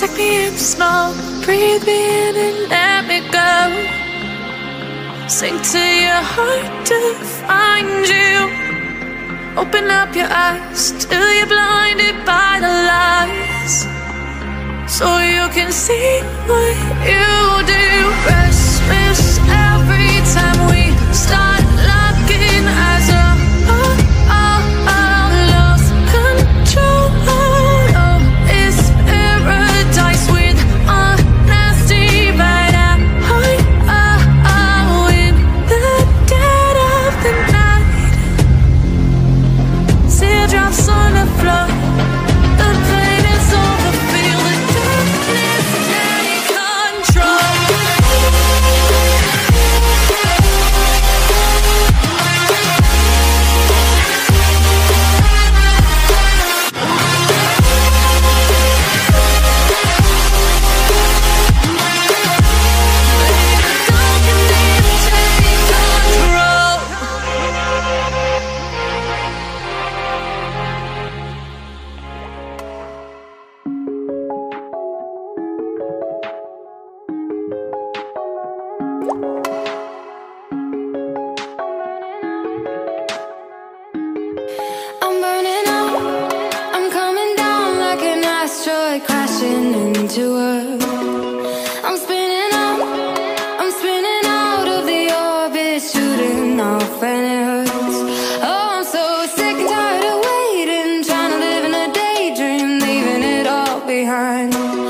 Suck me in the smoke, breathe me in and let me go. Sing to your heart to find you. Open up your eyes till you're blinded by the lies, so you can see what you mind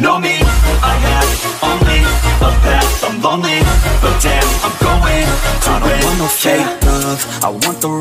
know me, I have only a path, I'm lonely, but damn, I'm going. To I don't want no fake love, I want the